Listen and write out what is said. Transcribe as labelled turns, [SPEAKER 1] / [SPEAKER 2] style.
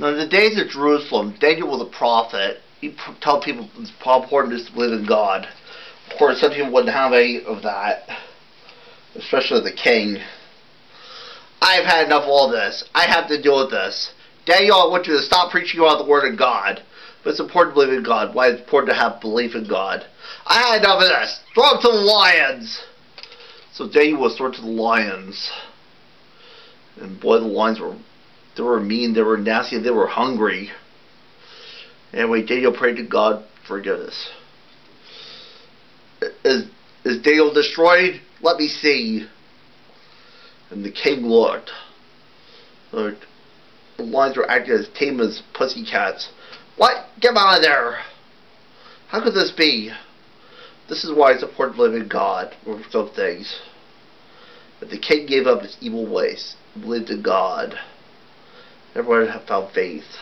[SPEAKER 1] Now, in the days of Jerusalem, Daniel was a prophet. He told people it's important to believe in God. Of course, some people wouldn't have any of that, especially the king. I've had enough of all this. I have to deal with this. Daniel, I want you to stop preaching about the Word of God. But it's important to believe in God. Why it's important to have belief in God. I had enough of this. Throw him to the lions. So Daniel was thrown to the lions. And boy, the lions were they were mean, they were nasty, they were hungry. Anyway, Daniel prayed to God for forgiveness. Is, is Daniel destroyed? Let me see. And the king looked. The lions were acting as tame as pussycats. What? Get out of there! How could this be? This is why to live in God for some things. But the king gave up his evil ways, believed in God. Everyone have found faith.